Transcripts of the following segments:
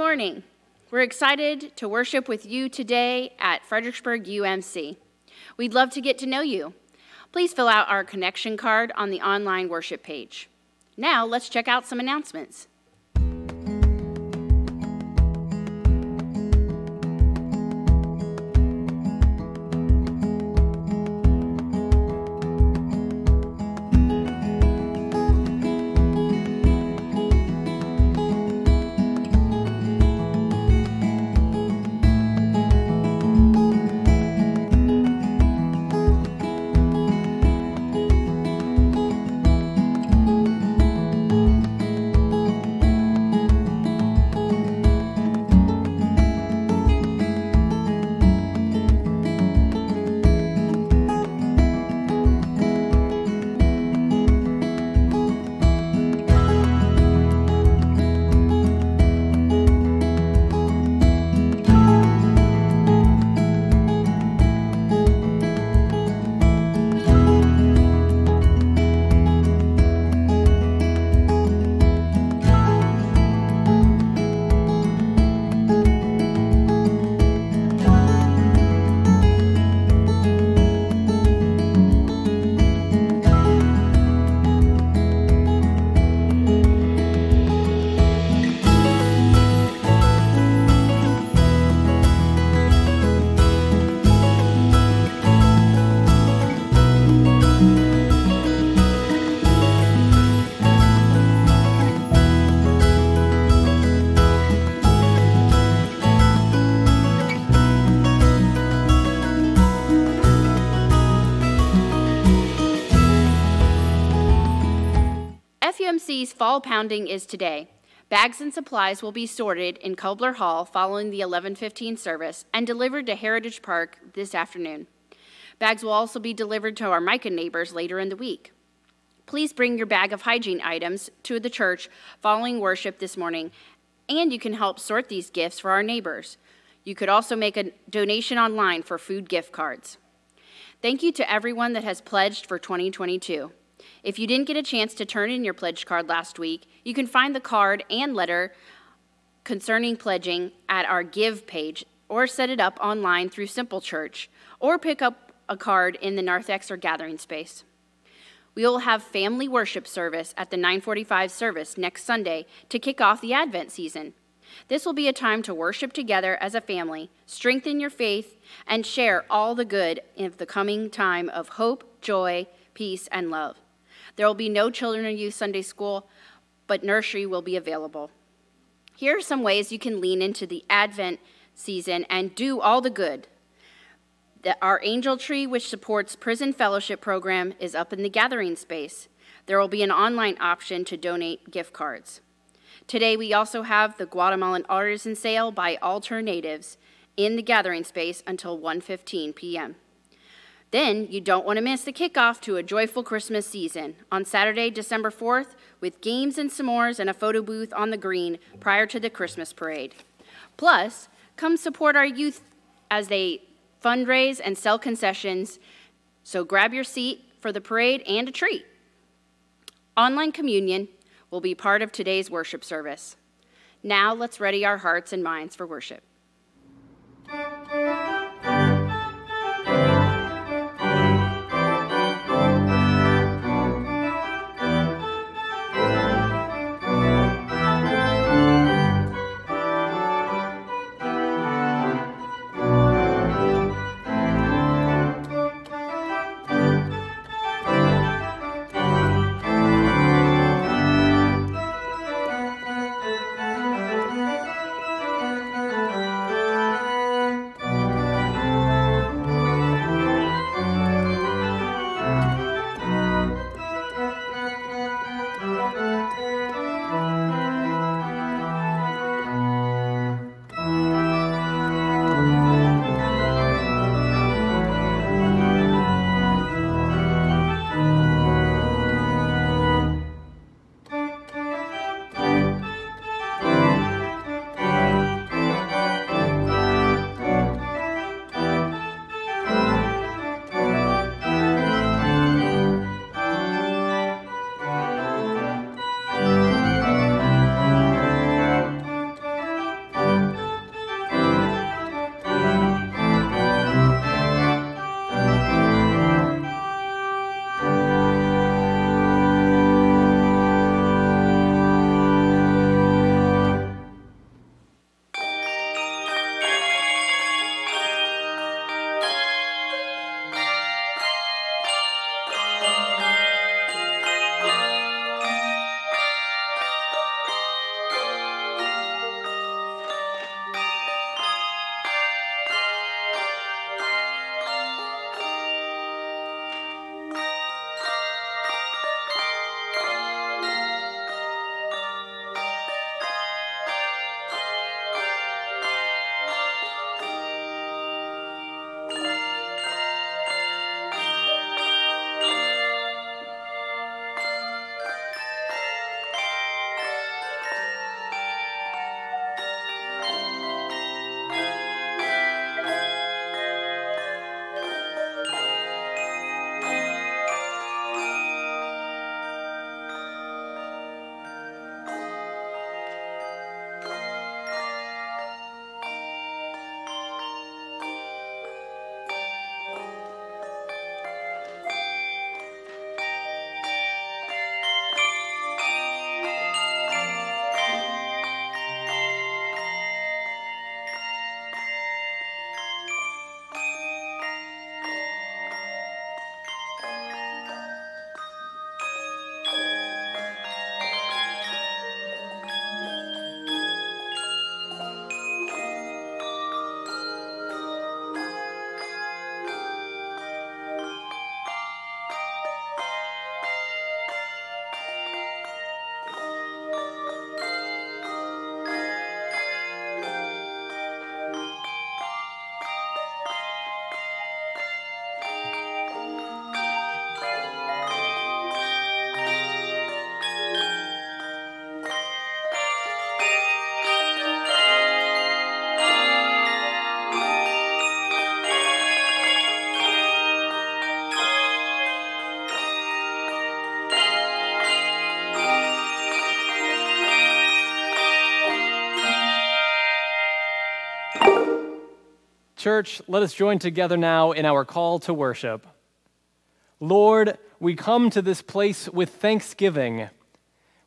morning. We're excited to worship with you today at Fredericksburg UMC. We'd love to get to know you. Please fill out our connection card on the online worship page. Now, let's check out some announcements. Fall pounding is today. Bags and supplies will be sorted in Kubler Hall following the 1115 service and delivered to Heritage Park this afternoon. Bags will also be delivered to our Micah neighbors later in the week. Please bring your bag of hygiene items to the church following worship this morning, and you can help sort these gifts for our neighbors. You could also make a donation online for food gift cards. Thank you to everyone that has pledged for 2022. If you didn't get a chance to turn in your pledge card last week, you can find the card and letter concerning pledging at our Give page or set it up online through Simple Church or pick up a card in the narthex or gathering space. We will have family worship service at the 945 service next Sunday to kick off the Advent season. This will be a time to worship together as a family, strengthen your faith, and share all the good of the coming time of hope, joy, peace, and love. There will be no children or youth Sunday school, but nursery will be available. Here are some ways you can lean into the Advent season and do all the good. The, our angel tree, which supports prison fellowship program, is up in the gathering space. There will be an online option to donate gift cards. Today, we also have the Guatemalan artisan sale by Alter Natives in the gathering space until 1:15 p.m. Then you don't want to miss the kickoff to a joyful Christmas season on Saturday, December 4th, with games and s'mores and a photo booth on the green prior to the Christmas parade. Plus, come support our youth as they fundraise and sell concessions. So grab your seat for the parade and a treat. Online communion will be part of today's worship service. Now let's ready our hearts and minds for worship. Church, let us join together now in our call to worship. Lord, we come to this place with thanksgiving.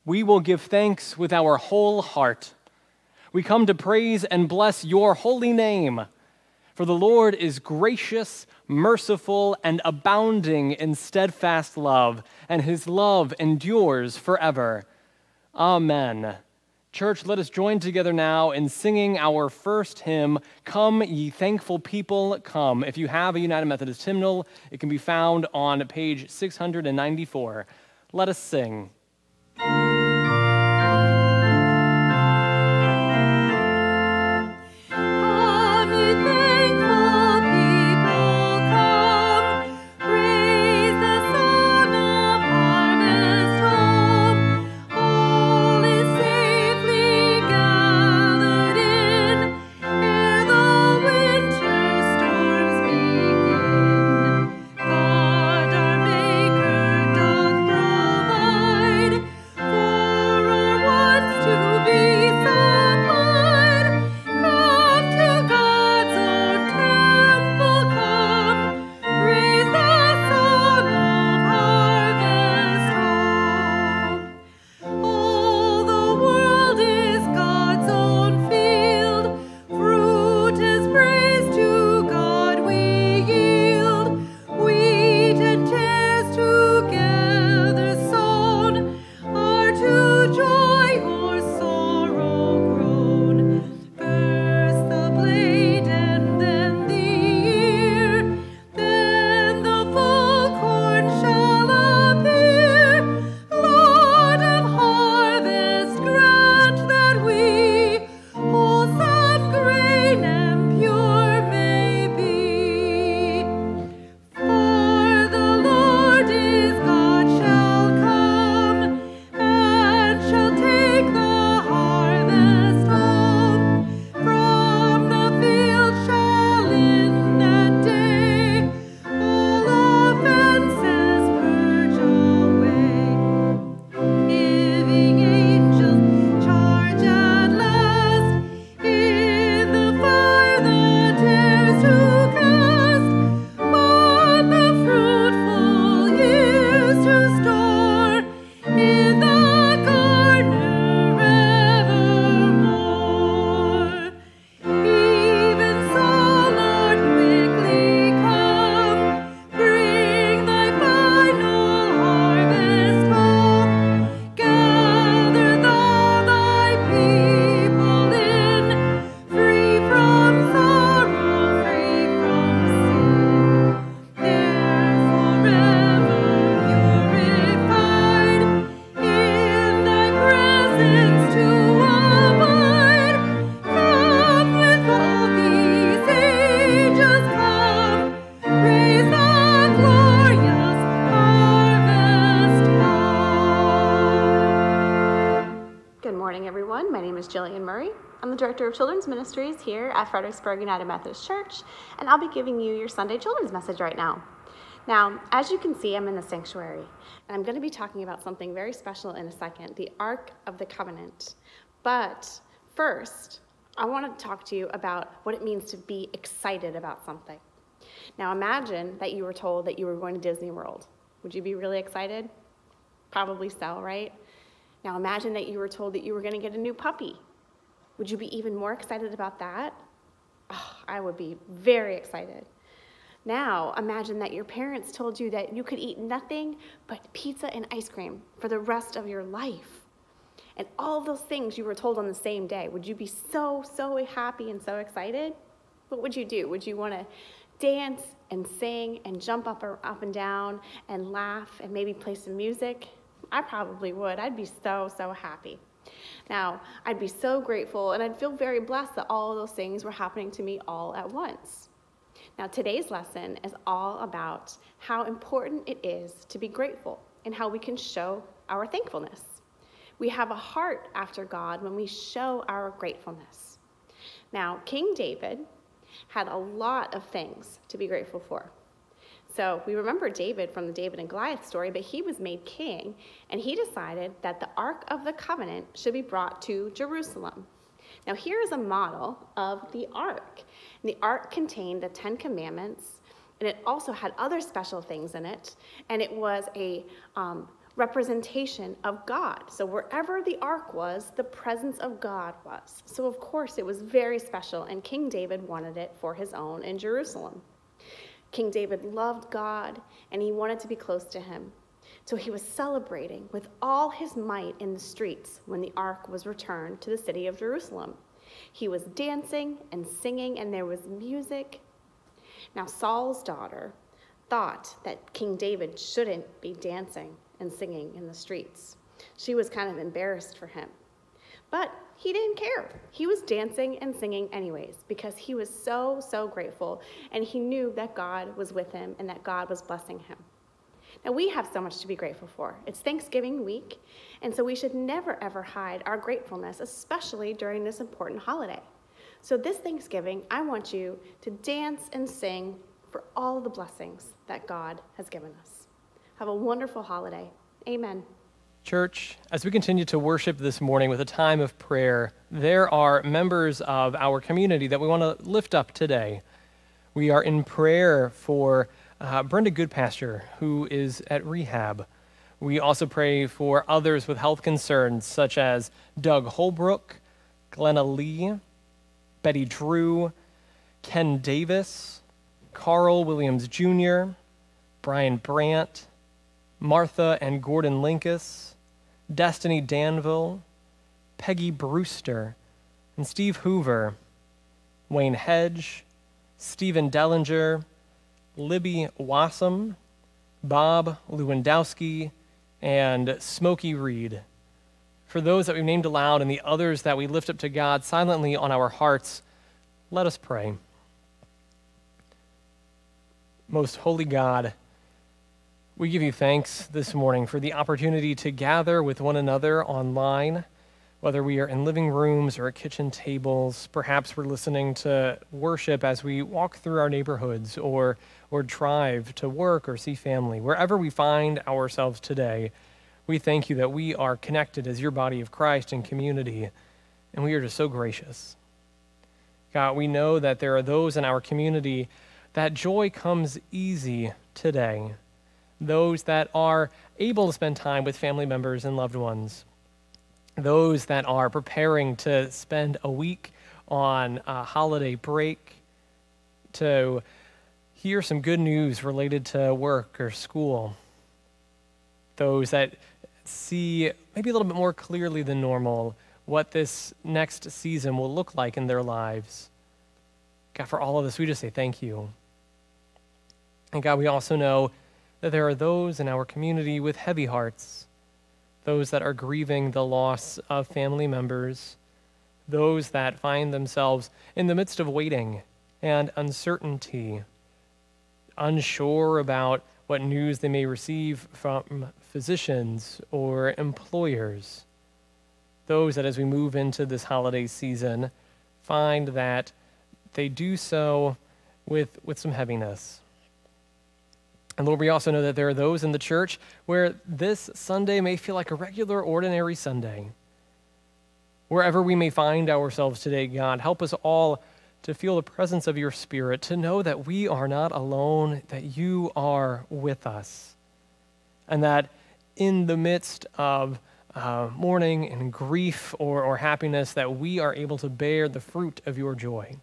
We will give thanks with our whole heart. We come to praise and bless your holy name. For the Lord is gracious, merciful, and abounding in steadfast love, and his love endures forever. Amen. Church, let us join together now in singing our first hymn, Come, Ye Thankful People, Come. If you have a United Methodist hymnal, it can be found on page 694. Let us sing. Director of Children's Ministries here at Fredericksburg United Methodist Church, and I'll be giving you your Sunday children's message right now. Now, as you can see, I'm in the sanctuary, and I'm going to be talking about something very special in a second the Ark of the Covenant. But first, I want to talk to you about what it means to be excited about something. Now, imagine that you were told that you were going to Disney World. Would you be really excited? Probably so, right? Now, imagine that you were told that you were going to get a new puppy would you be even more excited about that? Oh, I would be very excited. Now, imagine that your parents told you that you could eat nothing but pizza and ice cream for the rest of your life. And all those things you were told on the same day. Would you be so, so happy and so excited? What would you do? Would you want to dance and sing and jump up, or up and down and laugh and maybe play some music? I probably would. I'd be so, so happy. Now, I'd be so grateful and I'd feel very blessed that all those things were happening to me all at once. Now, today's lesson is all about how important it is to be grateful and how we can show our thankfulness. We have a heart after God when we show our gratefulness. Now, King David had a lot of things to be grateful for. So we remember David from the David and Goliath story, but he was made king, and he decided that the Ark of the Covenant should be brought to Jerusalem. Now, here is a model of the Ark. And the ark contained the Ten Commandments, and it also had other special things in it, and it was a um, representation of God. So wherever the ark was, the presence of God was. So, of course, it was very special, and King David wanted it for his own in Jerusalem. King David loved God, and he wanted to be close to him. So he was celebrating with all his might in the streets when the ark was returned to the city of Jerusalem. He was dancing and singing, and there was music. Now, Saul's daughter thought that King David shouldn't be dancing and singing in the streets. She was kind of embarrassed for him. But he didn't care. He was dancing and singing anyways because he was so, so grateful and he knew that God was with him and that God was blessing him. Now, we have so much to be grateful for. It's Thanksgiving week, and so we should never, ever hide our gratefulness, especially during this important holiday. So, this Thanksgiving, I want you to dance and sing for all the blessings that God has given us. Have a wonderful holiday. Amen. Church, as we continue to worship this morning with a time of prayer, there are members of our community that we want to lift up today. We are in prayer for uh, Brenda Goodpasture, who is at rehab. We also pray for others with health concerns, such as Doug Holbrook, Glenna Lee, Betty Drew, Ken Davis, Carl Williams Jr., Brian Brandt, Martha and Gordon Linkus, Destiny Danville, Peggy Brewster, and Steve Hoover, Wayne Hedge, Stephen Dellinger, Libby Wassam, Bob Lewandowski, and Smokey Reed. For those that we've named aloud and the others that we lift up to God silently on our hearts, let us pray. Most holy God, we give you thanks this morning for the opportunity to gather with one another online whether we are in living rooms or at kitchen tables, perhaps we're listening to worship as we walk through our neighborhoods or, or drive to work or see family. Wherever we find ourselves today, we thank you that we are connected as your body of Christ and community, and we are just so gracious. God, we know that there are those in our community that joy comes easy today, those that are able to spend time with family members and loved ones those that are preparing to spend a week on a holiday break to hear some good news related to work or school. Those that see maybe a little bit more clearly than normal what this next season will look like in their lives. God, for all of this, we just say thank you. And God, we also know that there are those in our community with heavy hearts those that are grieving the loss of family members, those that find themselves in the midst of waiting and uncertainty, unsure about what news they may receive from physicians or employers. Those that, as we move into this holiday season, find that they do so with, with some heaviness. And Lord, we also know that there are those in the church where this Sunday may feel like a regular, ordinary Sunday. Wherever we may find ourselves today, God, help us all to feel the presence of your Spirit, to know that we are not alone, that you are with us, and that in the midst of uh, mourning and grief or, or happiness, that we are able to bear the fruit of your joy.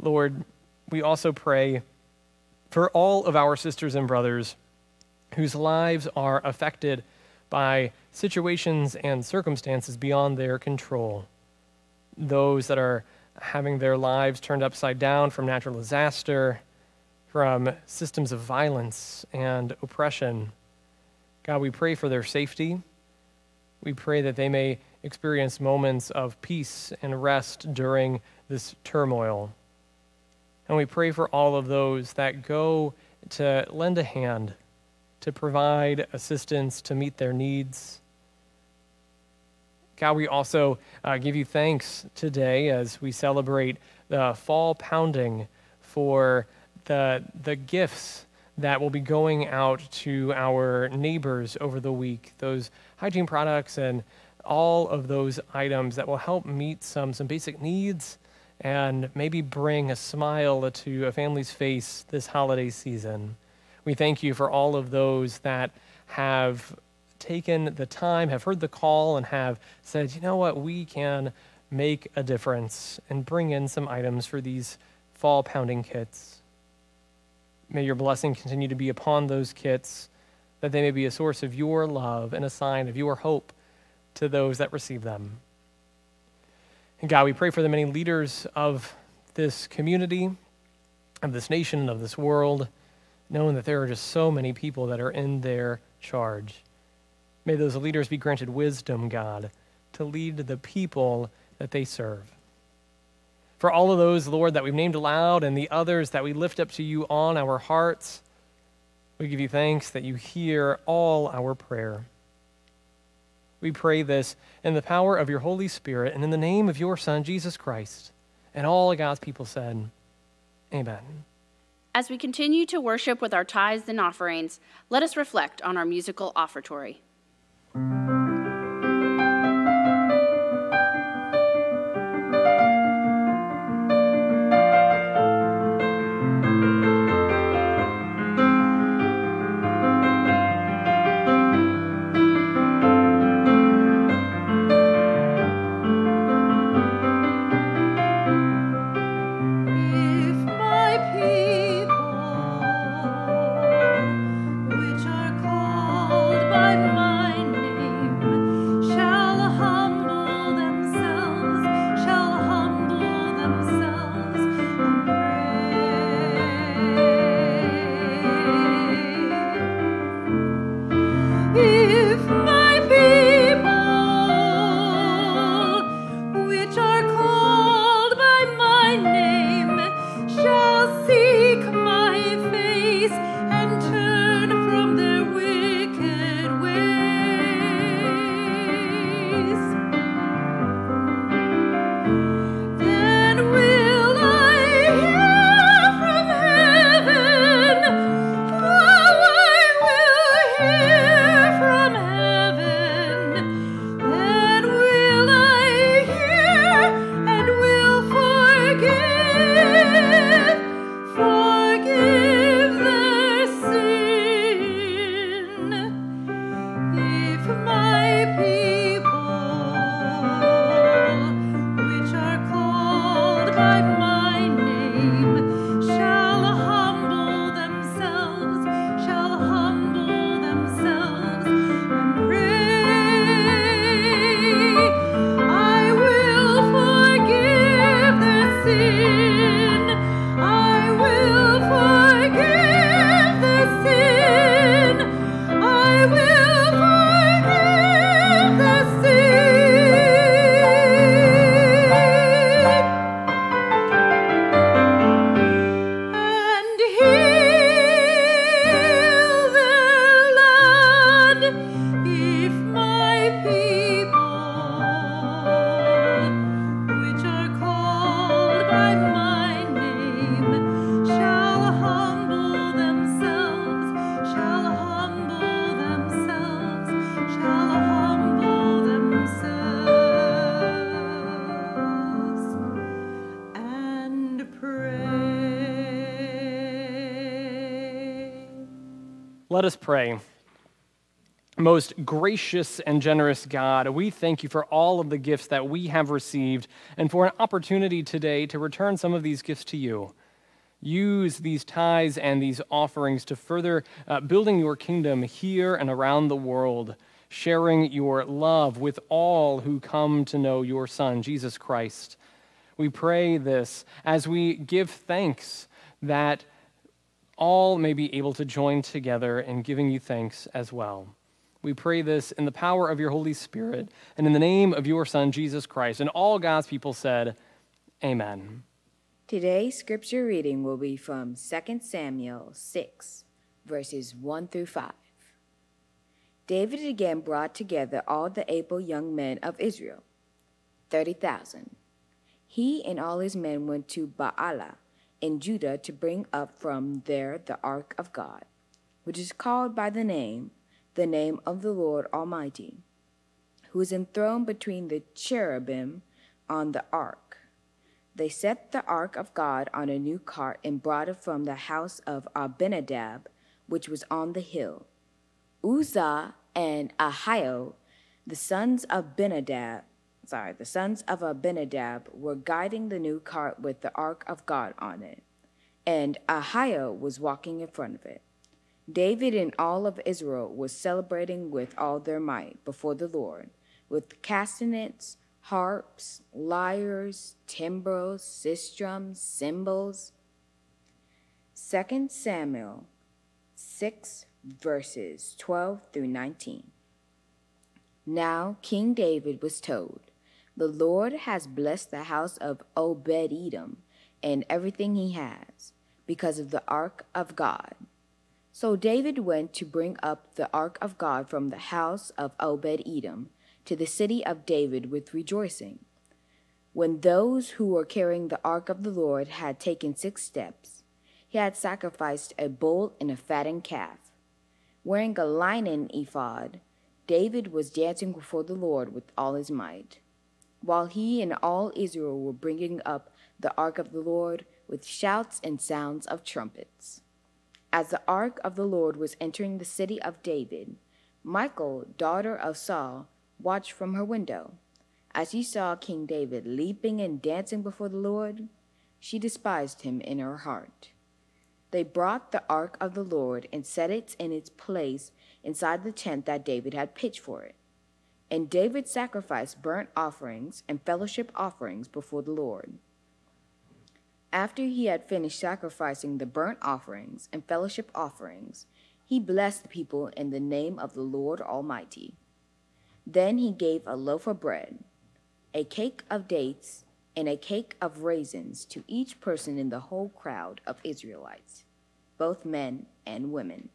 Lord, we also pray for all of our sisters and brothers whose lives are affected by situations and circumstances beyond their control. Those that are having their lives turned upside down from natural disaster, from systems of violence and oppression. God, we pray for their safety. We pray that they may experience moments of peace and rest during this turmoil. And we pray for all of those that go to lend a hand, to provide assistance, to meet their needs. God, we also uh, give you thanks today as we celebrate the fall pounding for the, the gifts that will be going out to our neighbors over the week, those hygiene products and all of those items that will help meet some, some basic needs and maybe bring a smile to a family's face this holiday season. We thank you for all of those that have taken the time, have heard the call, and have said, you know what, we can make a difference and bring in some items for these fall pounding kits. May your blessing continue to be upon those kits, that they may be a source of your love and a sign of your hope to those that receive them. And God, we pray for the many leaders of this community, of this nation, of this world, knowing that there are just so many people that are in their charge. May those leaders be granted wisdom, God, to lead the people that they serve. For all of those, Lord, that we've named aloud and the others that we lift up to you on our hearts, we give you thanks that you hear all our prayer. We pray this in the power of your Holy Spirit and in the name of your Son, Jesus Christ. And all of God's people said, Amen. As we continue to worship with our tithes and offerings, let us reflect on our musical offertory. Let us pray. Most gracious and generous God, we thank you for all of the gifts that we have received and for an opportunity today to return some of these gifts to you. Use these tithes and these offerings to further uh, building your kingdom here and around the world, sharing your love with all who come to know your Son, Jesus Christ. We pray this as we give thanks that all may be able to join together in giving you thanks as well. We pray this in the power of your Holy Spirit and in the name of your Son, Jesus Christ. And all God's people said, Amen. Today's scripture reading will be from 2 Samuel 6, verses 1 through 5. David again brought together all the able young men of Israel, 30,000. He and all his men went to Baalah in Judah to bring up from there the ark of God, which is called by the name, the name of the Lord Almighty, who is enthroned between the cherubim on the ark. They set the ark of God on a new cart and brought it from the house of Abinadab, which was on the hill. Uzzah and Ahio, the sons of Benadab, sorry, the sons of Abinadab were guiding the new cart with the ark of God on it, and Ahio was walking in front of it. David and all of Israel was celebrating with all their might before the Lord, with castanets, harps, lyres, timbrels, sistrums, cymbals. 2 Samuel 6 verses 12 through 19. Now King David was told, The Lord has blessed the house of Obed Edom and everything he has, because of the ark of God. So David went to bring up the ark of God from the house of Obed Edom to the city of David with rejoicing. When those who were carrying the ark of the Lord had taken six steps, he had sacrificed a bull and a fattened calf. Wearing a linen ephod, David was dancing before the Lord with all his might, while he and all Israel were bringing up the ark of the Lord with shouts and sounds of trumpets. As the ark of the Lord was entering the city of David, Michal, daughter of Saul, watched from her window. As she saw King David leaping and dancing before the Lord, she despised him in her heart. They brought the ark of the Lord and set it in its place inside the tent that David had pitched for it. And David sacrificed burnt offerings and fellowship offerings before the Lord. After he had finished sacrificing the burnt offerings and fellowship offerings, he blessed the people in the name of the Lord Almighty. Then he gave a loaf of bread, a cake of dates, and a cake of raisins to each person in the whole crowd of Israelites, both men and women.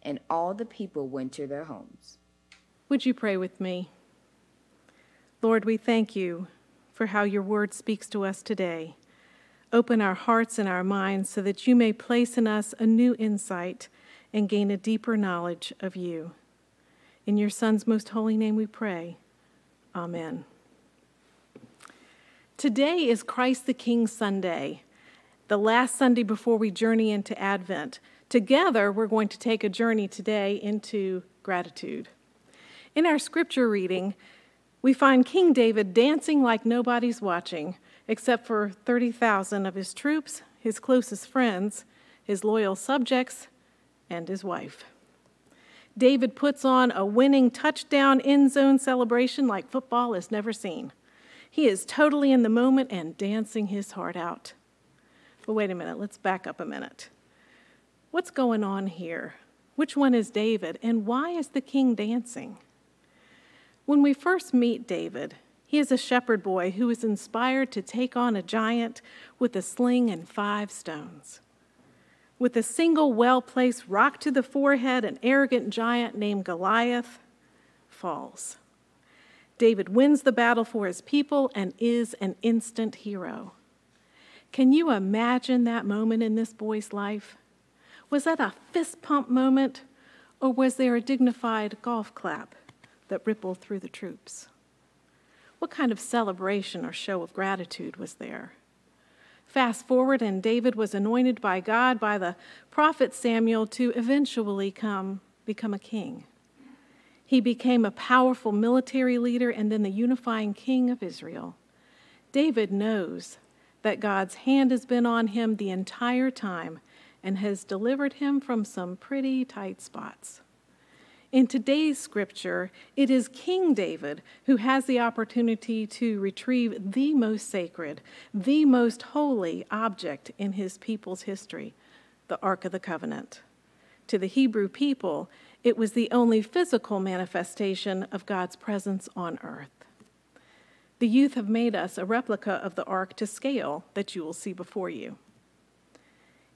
And all the people went to their homes. Would you pray with me? Lord, we thank you for how your word speaks to us today. Open our hearts and our minds so that you may place in us a new insight and gain a deeper knowledge of you. In your Son's most holy name we pray. Amen. Today is Christ the King Sunday, the last Sunday before we journey into Advent. Together, we're going to take a journey today into gratitude. In our scripture reading, we find King David dancing like nobody's watching, except for 30,000 of his troops, his closest friends, his loyal subjects, and his wife. David puts on a winning touchdown end zone celebration like football is never seen. He is totally in the moment and dancing his heart out. But wait a minute, let's back up a minute. What's going on here? Which one is David, and why is the king dancing? When we first meet David, he is a shepherd boy who is inspired to take on a giant with a sling and five stones. With a single well placed rock to the forehead, an arrogant giant named Goliath falls. David wins the battle for his people and is an instant hero. Can you imagine that moment in this boy's life? Was that a fist pump moment, or was there a dignified golf clap that rippled through the troops? What kind of celebration or show of gratitude was there? Fast forward, and David was anointed by God by the prophet Samuel to eventually come become a king. He became a powerful military leader and then the unifying king of Israel. David knows that God's hand has been on him the entire time and has delivered him from some pretty tight spots. In today's scripture, it is King David who has the opportunity to retrieve the most sacred, the most holy object in his people's history the Ark of the Covenant. To the Hebrew people, it was the only physical manifestation of God's presence on earth. The youth have made us a replica of the ark to scale that you will see before you.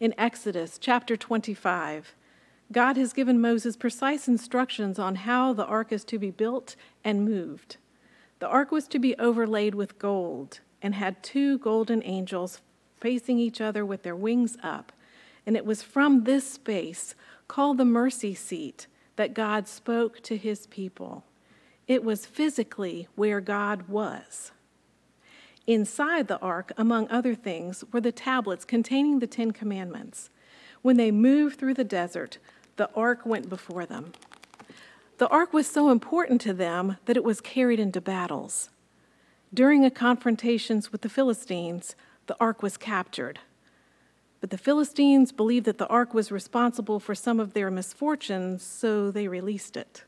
In Exodus chapter 25, God has given Moses precise instructions on how the ark is to be built and moved. The ark was to be overlaid with gold and had two golden angels facing each other with their wings up. And it was from this space, called the mercy seat, that God spoke to his people. It was physically where God was. Inside the ark, among other things, were the tablets containing the Ten Commandments. When they moved through the desert, the ark went before them. The ark was so important to them that it was carried into battles. During a confrontations with the Philistines, the ark was captured. But the Philistines believed that the ark was responsible for some of their misfortunes, so they released it.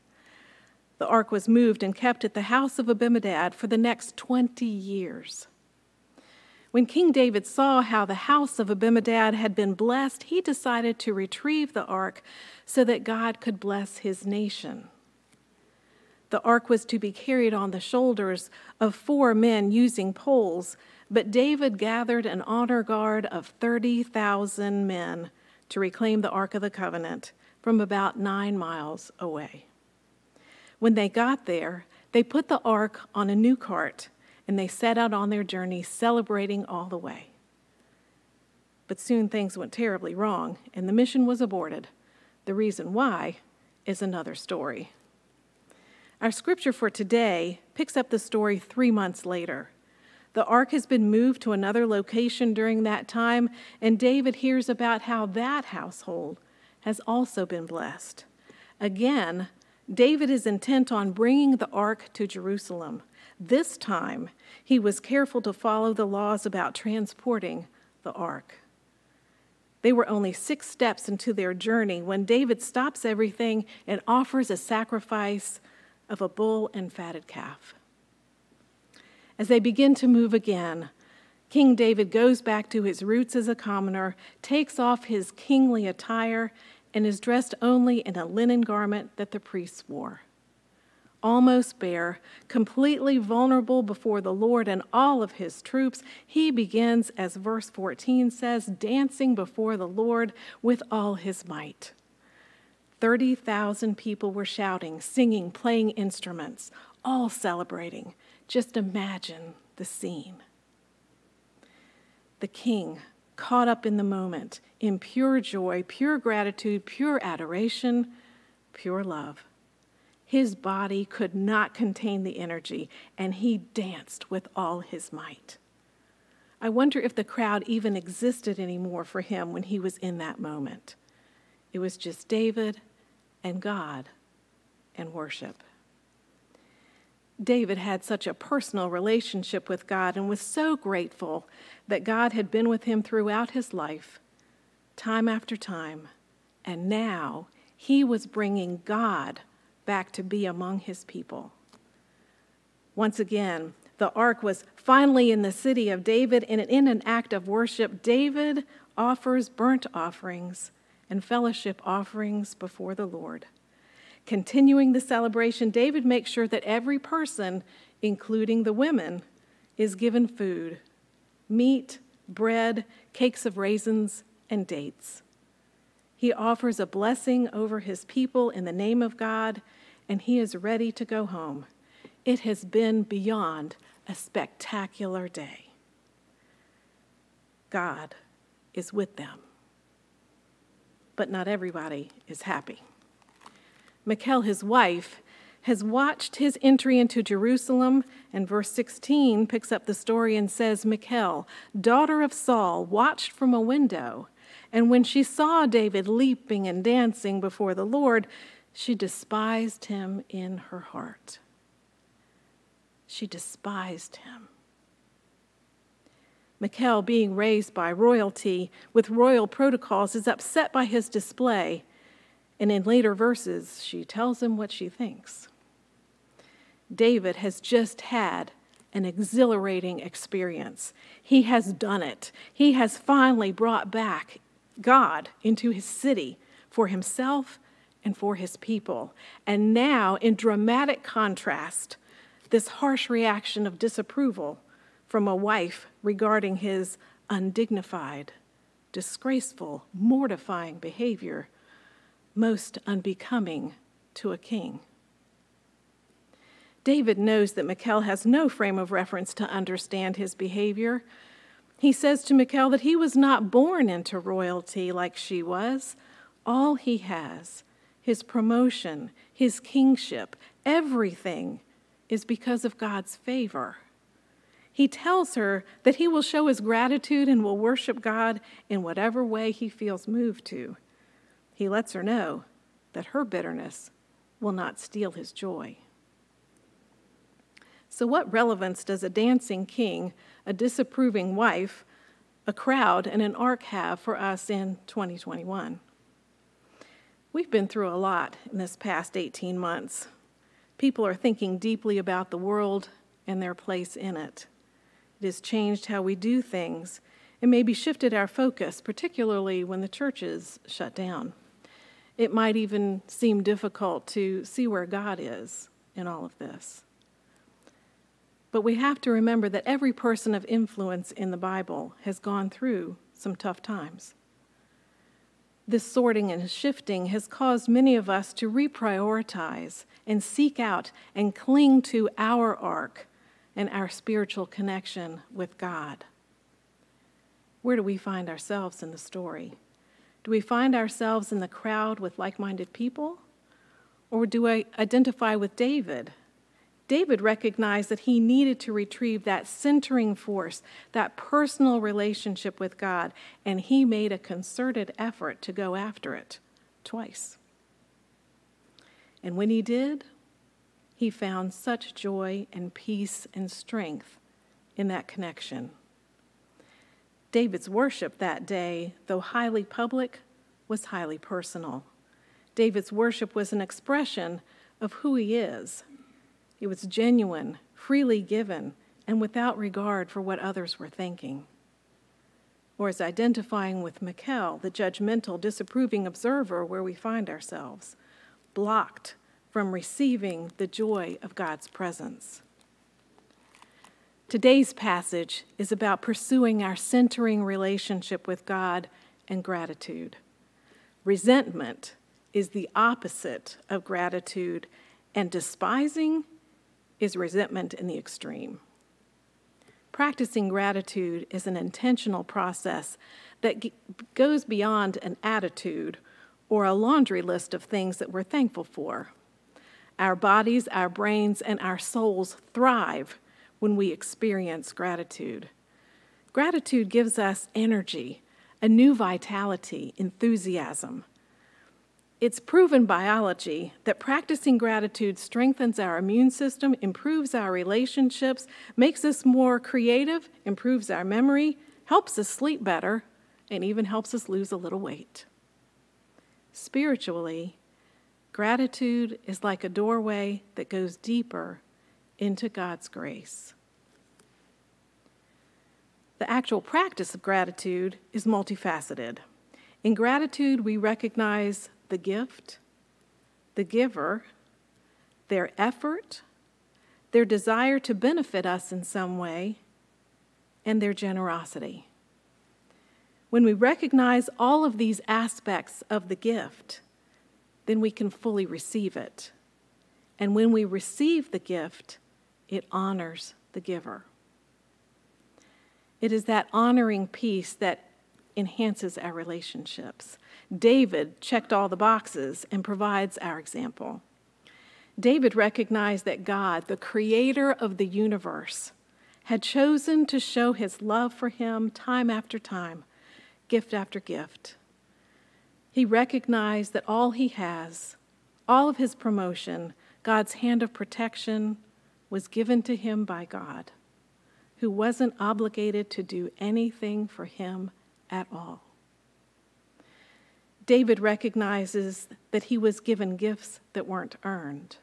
The ark was moved and kept at the house of Abinadab for the next 20 years. When King David saw how the house of Abinadab had been blessed, he decided to retrieve the ark so that God could bless his nation. The ark was to be carried on the shoulders of four men using poles, but David gathered an honor guard of 30,000 men to reclaim the Ark of the Covenant from about nine miles away. When they got there, they put the ark on a new cart and they set out on their journey celebrating all the way. But soon things went terribly wrong and the mission was aborted. The reason why is another story. Our scripture for today picks up the story three months later. The ark has been moved to another location during that time, and David hears about how that household has also been blessed. Again, David is intent on bringing the ark to Jerusalem. This time, he was careful to follow the laws about transporting the ark. They were only six steps into their journey when David stops everything and offers a sacrifice of a bull and fatted calf. As they begin to move again, King David goes back to his roots as a commoner, takes off his kingly attire, and is dressed only in a linen garment that the priests wore. Almost bare, completely vulnerable before the Lord and all of his troops, he begins, as verse 14 says, dancing before the Lord with all his might. 30,000 people were shouting, singing, playing instruments, all celebrating. Just imagine the scene. The king caught up in the moment, in pure joy, pure gratitude, pure adoration, pure love. His body could not contain the energy, and he danced with all his might. I wonder if the crowd even existed anymore for him when he was in that moment. It was just David and God and worship. David had such a personal relationship with God and was so grateful that God had been with him throughout his life, time after time, and now he was bringing God back to be among his people. Once again, the ark was finally in the city of David, and in an act of worship, David offers burnt offerings and fellowship offerings before the Lord. Continuing the celebration, David makes sure that every person, including the women, is given food meat, bread, cakes of raisins, and dates. He offers a blessing over his people in the name of God, and he is ready to go home. It has been beyond a spectacular day. God is with them. But not everybody is happy. Michal, his wife, has watched his entry into Jerusalem, and verse 16 picks up the story and says, Michal, daughter of Saul, watched from a window, and when she saw David leaping and dancing before the Lord, she despised him in her heart. She despised him. Michal, being raised by royalty with royal protocols, is upset by his display and in later verses, she tells him what she thinks. David has just had an exhilarating experience. He has done it. He has finally brought back God into his city for himself and for his people. And now, in dramatic contrast, this harsh reaction of disapproval from a wife regarding his undignified, disgraceful, mortifying behavior most unbecoming to a king. David knows that Michal has no frame of reference to understand his behavior. He says to Michal that he was not born into royalty like she was. All he has, his promotion, his kingship, everything, is because of God's favor. He tells her that he will show his gratitude and will worship God in whatever way he feels moved to. He lets her know that her bitterness will not steal his joy. So, what relevance does a dancing king, a disapproving wife, a crowd, and an ark have for us in 2021? We've been through a lot in this past 18 months. People are thinking deeply about the world and their place in it. It has changed how we do things and maybe shifted our focus, particularly when the churches shut down. It might even seem difficult to see where God is in all of this. But we have to remember that every person of influence in the Bible has gone through some tough times. This sorting and shifting has caused many of us to reprioritize and seek out and cling to our ark and our spiritual connection with God. Where do we find ourselves in the story? Do we find ourselves in the crowd with like minded people? Or do we identify with David? David recognized that he needed to retrieve that centering force, that personal relationship with God, and he made a concerted effort to go after it twice. And when he did, he found such joy and peace and strength in that connection. David's worship that day, though highly public, was highly personal. David's worship was an expression of who he is. It was genuine, freely given, and without regard for what others were thinking. Or as identifying with Michal, the judgmental, disapproving observer where we find ourselves, blocked from receiving the joy of God's presence. Today's passage is about pursuing our centering relationship with God and gratitude. Resentment is the opposite of gratitude, and despising is resentment in the extreme. Practicing gratitude is an intentional process that goes beyond an attitude or a laundry list of things that we're thankful for. Our bodies, our brains, and our souls thrive when we experience gratitude. Gratitude gives us energy, a new vitality, enthusiasm. It's proven biology that practicing gratitude strengthens our immune system, improves our relationships, makes us more creative, improves our memory, helps us sleep better, and even helps us lose a little weight. Spiritually, gratitude is like a doorway that goes deeper into God's grace. The actual practice of gratitude is multifaceted. In gratitude, we recognize the gift, the giver, their effort, their desire to benefit us in some way, and their generosity. When we recognize all of these aspects of the gift, then we can fully receive it. And when we receive the gift, it honors the giver. It is that honoring piece that enhances our relationships. David checked all the boxes and provides our example. David recognized that God, the creator of the universe, had chosen to show his love for him time after time, gift after gift. He recognized that all he has, all of his promotion, God's hand of protection, was given to him by God, who wasn't obligated to do anything for him at all. David recognizes that he was given gifts that weren't earned.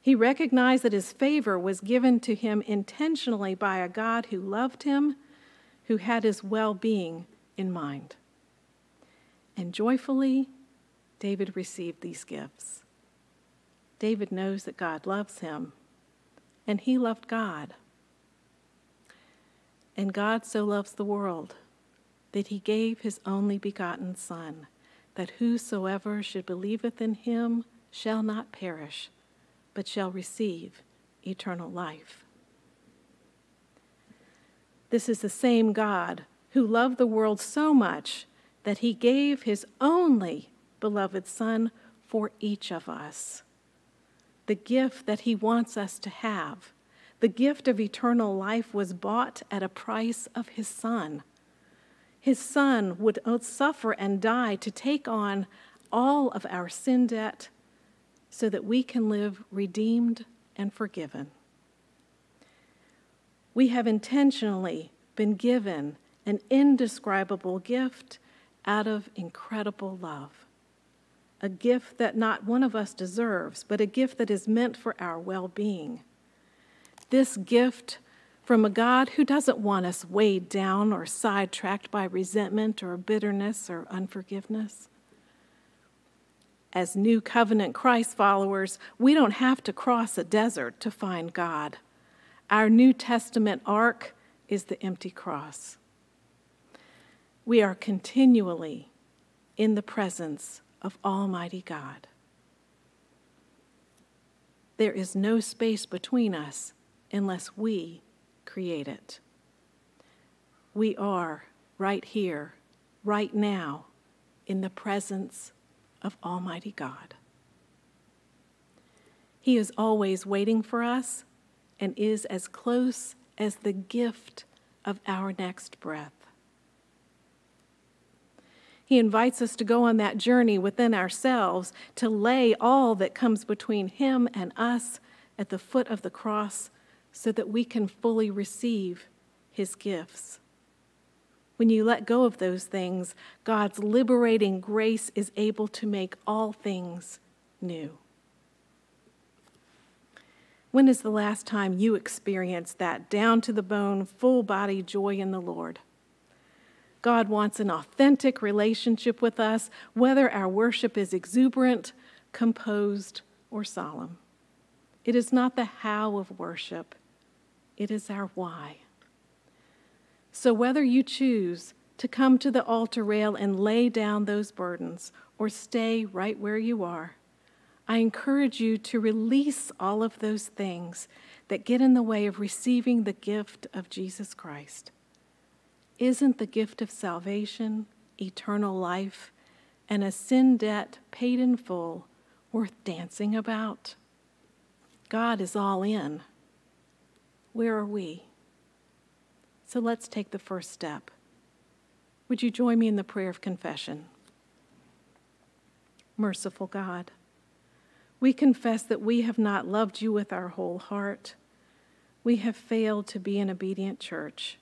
He recognized that his favor was given to him intentionally by a God who loved him, who had his well being in mind. And joyfully, David received these gifts. David knows that God loves him and he loved God. And God so loves the world that he gave his only begotten Son, that whosoever should believeth in him shall not perish, but shall receive eternal life. This is the same God who loved the world so much that he gave his only beloved Son for each of us the gift that He wants us to have, The gift of eternal life was bought at a price of his son. His son would uh, suffer and die to take on all of our sin debt so that we can live redeemed and forgiven. We have intentionally been given an indescribable gift out of incredible love. A gift that not one of us deserves, but a gift that is meant for our well being. This gift from a God who doesn't want us weighed down or sidetracked by resentment or bitterness or unforgiveness. As new covenant Christ followers, we don't have to cross a desert to find God. Our New Testament ark is the empty cross. We are continually in the presence of Almighty God. There is no space between us unless we create it. We are right here, right now, in the presence of Almighty God. He is always waiting for us and is as close as the gift of our next breath. He invites us to go on that journey within ourselves, to lay all that comes between Him and us at the foot of the cross so that we can fully receive His gifts. When you let go of those things, God's liberating grace is able to make all things new. When is the last time you experienced that down to the bone, full body joy in the Lord? God wants an authentic relationship with us, whether our worship is exuberant, composed, or solemn. It is not the how of worship, it is our why. So, whether you choose to come to the altar rail and lay down those burdens or stay right where you are, I encourage you to release all of those things that get in the way of receiving the gift of Jesus Christ. Isn't the gift of salvation, eternal life, and a sin debt paid in full worth dancing about? God is all in. Where are we? So let's take the first step. Would you join me in the prayer of confession? Merciful God, we confess that we have not loved you with our whole heart. We have failed to be an obedient church.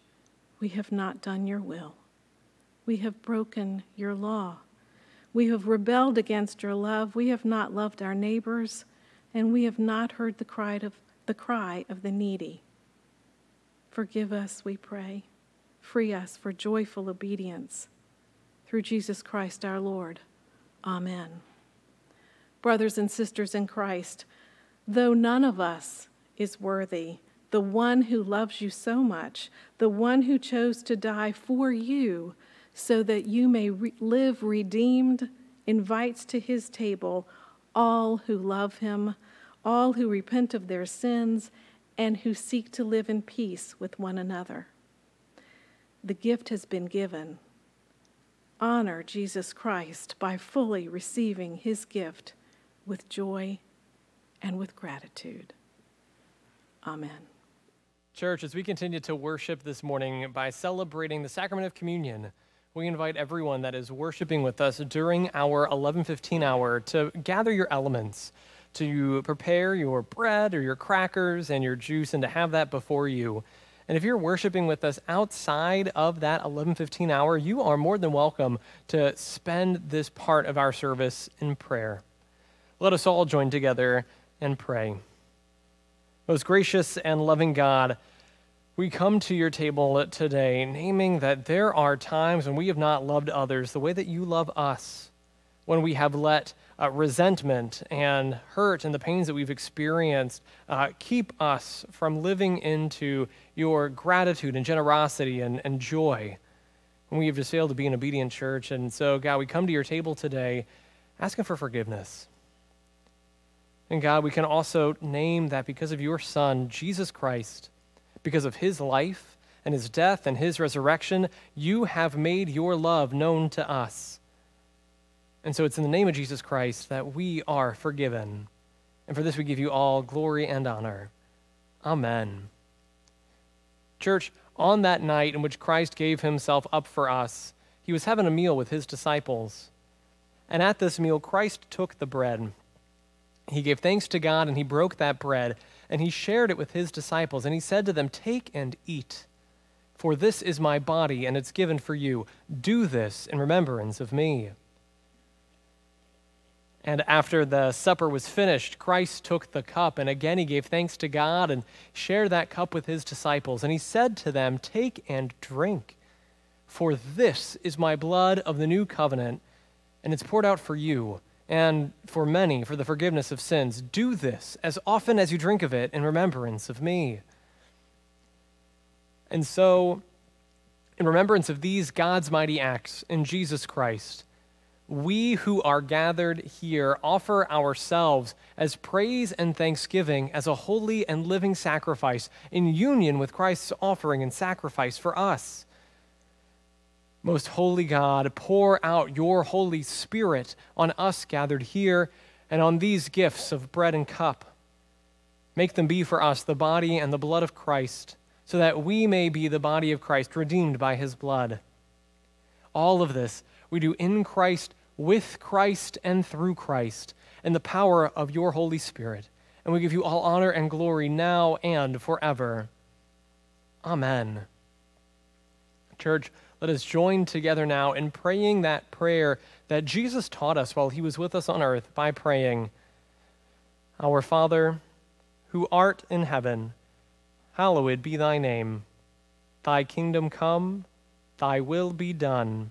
We have not done your will. We have broken your law. We have rebelled against your love. We have not loved our neighbors, and we have not heard the cry of the cry of the needy. Forgive us, we pray. Free us for joyful obedience. Through Jesus Christ our Lord. Amen. Brothers and sisters in Christ, though none of us is worthy, the one who loves you so much, the one who chose to die for you so that you may re- live redeemed, invites to his table all who love him, all who repent of their sins, and who seek to live in peace with one another. The gift has been given. Honor Jesus Christ by fully receiving his gift with joy and with gratitude. Amen. Church, as we continue to worship this morning by celebrating the sacrament of communion, we invite everyone that is worshiping with us during our 1115 hour to gather your elements to prepare your bread or your crackers and your juice and to have that before you. And if you're worshiping with us outside of that 11:15 hour, you are more than welcome to spend this part of our service in prayer. Let us all join together and pray. Most gracious and loving God, we come to your table today naming that there are times when we have not loved others the way that you love us, when we have let uh, resentment and hurt and the pains that we've experienced uh, keep us from living into your gratitude and generosity and, and joy. And we have just failed to be an obedient church. And so, God, we come to your table today asking for forgiveness. And God, we can also name that because of your Son, Jesus Christ, because of his life and his death and his resurrection, you have made your love known to us. And so it's in the name of Jesus Christ that we are forgiven. And for this we give you all glory and honor. Amen. Church, on that night in which Christ gave himself up for us, he was having a meal with his disciples. And at this meal, Christ took the bread. He gave thanks to God and he broke that bread and he shared it with his disciples. And he said to them, Take and eat, for this is my body and it's given for you. Do this in remembrance of me. And after the supper was finished, Christ took the cup, and again he gave thanks to God and shared that cup with his disciples. And he said to them, Take and drink, for this is my blood of the new covenant, and it's poured out for you and for many for the forgiveness of sins. Do this as often as you drink of it in remembrance of me. And so, in remembrance of these God's mighty acts in Jesus Christ, we who are gathered here offer ourselves as praise and thanksgiving as a holy and living sacrifice in union with Christ's offering and sacrifice for us. Most holy God, pour out your Holy Spirit on us gathered here and on these gifts of bread and cup. Make them be for us the body and the blood of Christ, so that we may be the body of Christ, redeemed by his blood. All of this we do in Christ, with Christ, and through Christ, in the power of your Holy Spirit. And we give you all honor and glory now and forever. Amen. Church, let us join together now in praying that prayer that Jesus taught us while he was with us on earth by praying, Our Father, who art in heaven, hallowed be thy name. Thy kingdom come, thy will be done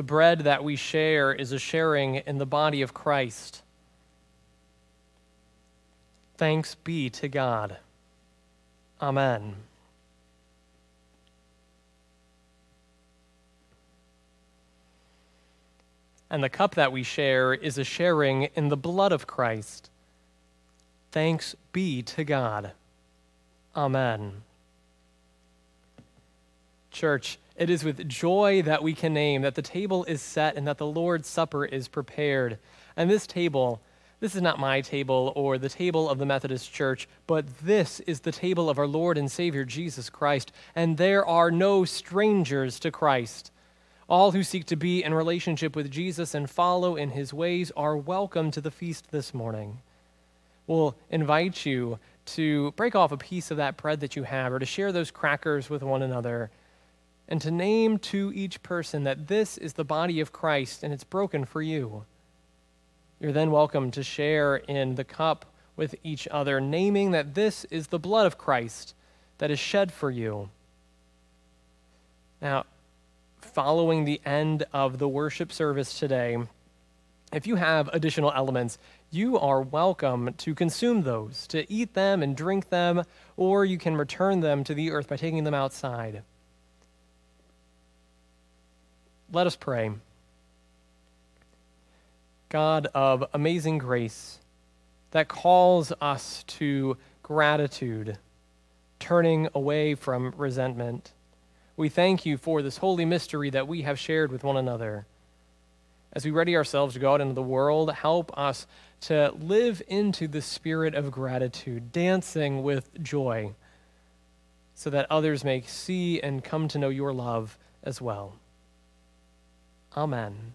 The bread that we share is a sharing in the body of Christ. Thanks be to God. Amen. And the cup that we share is a sharing in the blood of Christ. Thanks be to God. Amen. Church, it is with joy that we can name that the table is set and that the Lord's Supper is prepared. And this table, this is not my table or the table of the Methodist Church, but this is the table of our Lord and Savior Jesus Christ. And there are no strangers to Christ. All who seek to be in relationship with Jesus and follow in his ways are welcome to the feast this morning. We'll invite you to break off a piece of that bread that you have or to share those crackers with one another and to name to each person that this is the body of Christ and it's broken for you. You're then welcome to share in the cup with each other, naming that this is the blood of Christ that is shed for you. Now, following the end of the worship service today, if you have additional elements, you are welcome to consume those, to eat them and drink them, or you can return them to the earth by taking them outside. Let us pray. God of amazing grace that calls us to gratitude, turning away from resentment. We thank you for this holy mystery that we have shared with one another. As we ready ourselves to go out into the world, help us to live into the spirit of gratitude, dancing with joy, so that others may see and come to know your love as well. Amen.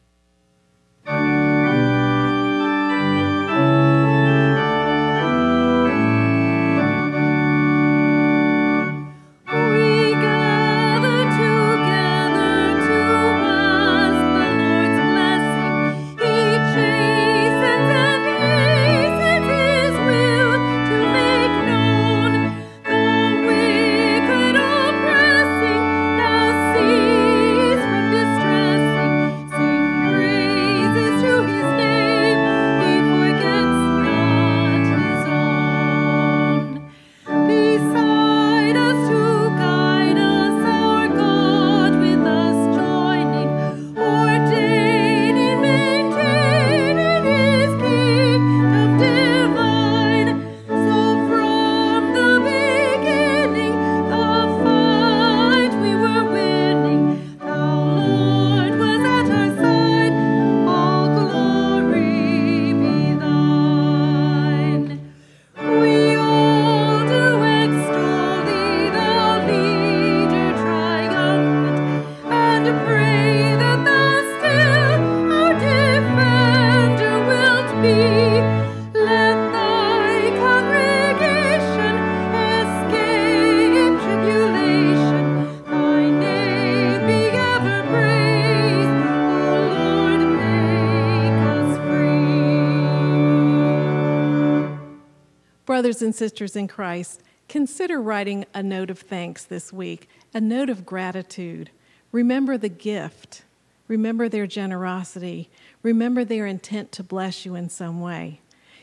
And sisters in Christ, consider writing a note of thanks this week, a note of gratitude. Remember the gift. Remember their generosity. Remember their intent to bless you in some way.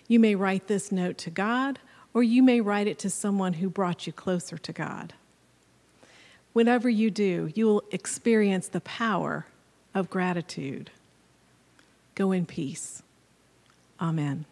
You may write this note to God, or you may write it to someone who brought you closer to God. Whatever you do, you will experience the power of gratitude. Go in peace. Amen.